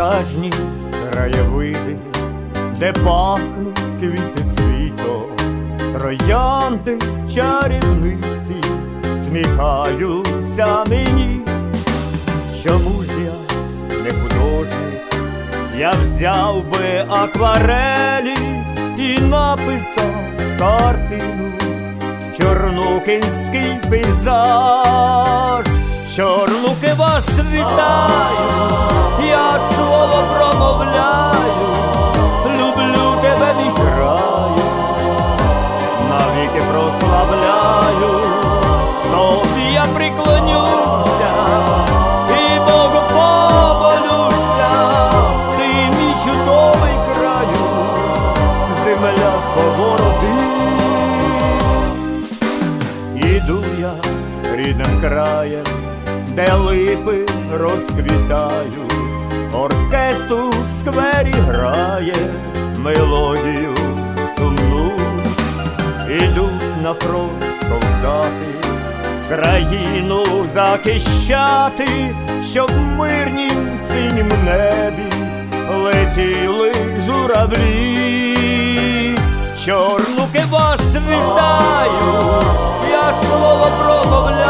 пейзажні краєвиди, де пахнуть квіти світо, троянди чарівниці сміхаються мені. Чому ж я не художник? Я взяв би акварелі і написав картину, чорнукинський пейзаж, чорнуки вас вітаю, я слово промовляю, люблю тебе мій краю, навіки прославляю, тобі я приклонюся і Богу помолюся, ти мій чудовий краю, земля сковороди. Іду я рідним краєм, де липи розквітають, оркестр у сквері грає мелодію сумну, ідуть на фронт солдати, країну захищати, щоб в мирнім синім небі летіли журавлі. Чорнуки вас вітаю, я слово промовляю,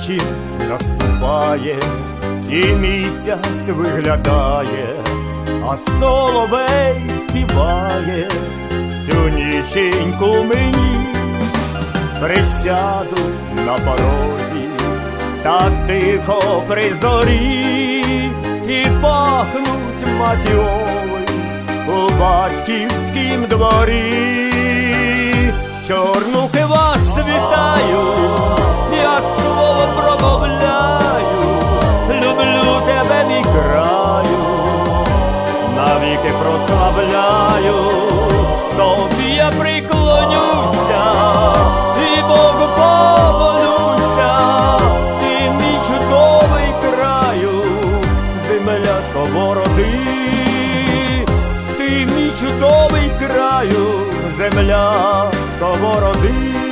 Вечір наступає, і місяць виглядає, а соловей співає цю ніченьку мені, присяду на порозі, так тихо при зорі, і пахнуть матіоли у батьківськім дворі. Чорнуки вас вітаю, земля сковороди, ти мій чудовий краю, земля сковороди.